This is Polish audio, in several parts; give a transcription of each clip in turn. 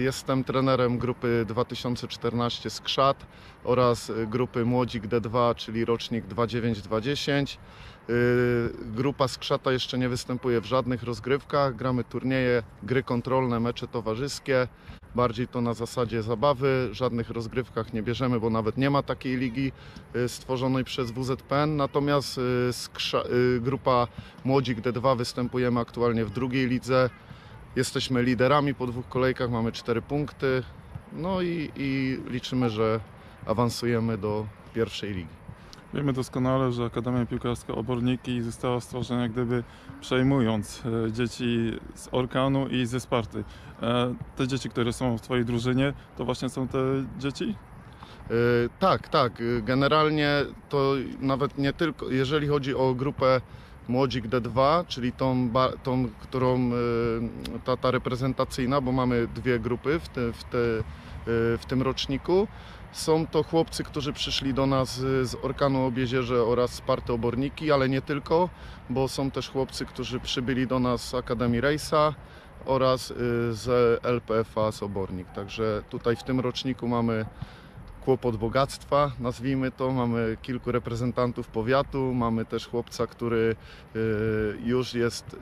Jestem trenerem grupy 2014 Skrzat oraz grupy Młodzik D2, czyli rocznik 29210. Y, Grupa Skrzata jeszcze nie występuje w żadnych rozgrywkach. Gramy turnieje, gry kontrolne, mecze towarzyskie. Bardziej to na zasadzie zabawy. Żadnych rozgrywkach nie bierzemy, bo nawet nie ma takiej ligi y, stworzonej przez WZPN. Natomiast y, grupa Młodzik D2 występujemy aktualnie w drugiej lidze. Jesteśmy liderami po dwóch kolejkach, mamy cztery punkty. No i, i liczymy, że awansujemy do pierwszej ligi. Wiemy doskonale, że Akademia Piłkarska Oborniki została stworzona jak gdyby przejmując e, dzieci z Orkanu i ze Sparty. E, Te dzieci, które są w Twojej drużynie, to właśnie są te dzieci? Y, Tak, tak. Generalnie to nawet nie tylko, jeżeli chodzi o grupę Młodzik D2, czyli tą, tą którą y, ta, ta reprezentacyjna, bo mamy dwie grupy w, te, w, te, y, w tym roczniku. Są to chłopcy, którzy przyszli do nas z Orkanu Obiezierze oraz Sparty Oborniki, ale nie tylko, bo są też chłopcy, którzy przybyli do nas z Akademii Rejsa oraz y, z LPFA z Obornik. Także tutaj w tym roczniku mamy kłopot bogactwa, nazwijmy to. Mamy kilku reprezentantów powiatu, mamy też chłopca, który y, już jest y,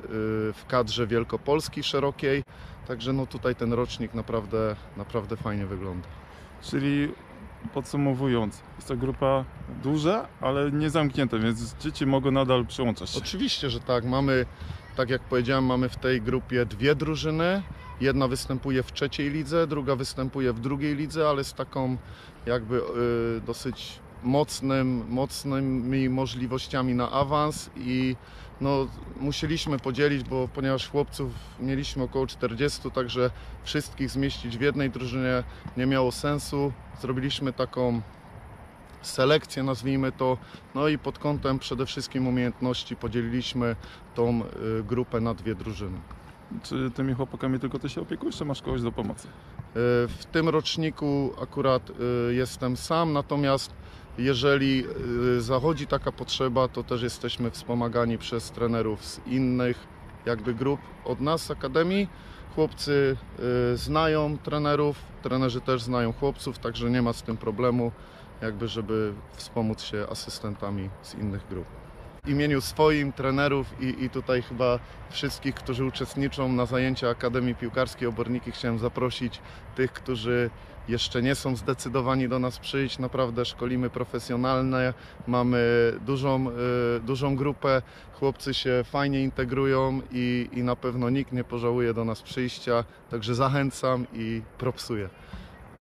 w kadrze Wielkopolski szerokiej. Także no tutaj ten rocznik naprawdę, naprawdę fajnie wygląda. Czyli podsumowując, jest to grupa duża, ale nie zamknięta, więc dzieci mogą nadal przyłączać się. Oczywiście, że tak. Mamy, tak jak powiedziałem, mamy w tej grupie dwie drużyny. Jedna występuje w trzeciej lidze, druga występuje w drugiej lidze, ale z taką jakby y, dosyć mocnym, mocnymi możliwościami na awans i no, musieliśmy podzielić, bo ponieważ chłopców mieliśmy około 40, także wszystkich zmieścić w jednej drużynie nie miało sensu. Zrobiliśmy taką selekcję, nazwijmy to, no i pod kątem przede wszystkim umiejętności podzieliliśmy tą y, grupę na dwie drużyny. Czy tymi chłopakami tylko Ty się opiekujesz, czy masz kogoś do pomocy? Y, W tym roczniku akurat y, jestem sam, natomiast jeżeli y, zachodzi taka potrzeba, to też jesteśmy wspomagani przez trenerów z innych jakby grup od nas z Akademii. Chłopcy znają trenerów, trenerzy też znają chłopców, także nie ma z tym problemu, jakby żeby wspomóc się asystentami z innych grup. Imieniu swoim, trenerów i, i tutaj chyba wszystkich, którzy uczestniczą na zajęcia Akademii Piłkarskiej Oborniki chciałem zaprosić tych, którzy jeszcze nie są zdecydowani do nas przyjść. Naprawdę szkolimy profesjonalne, mamy dużą, y, dużą grupę, chłopcy się fajnie integrują i, i na pewno nikt nie pożałuje do nas przyjścia, także zachęcam i propsuję.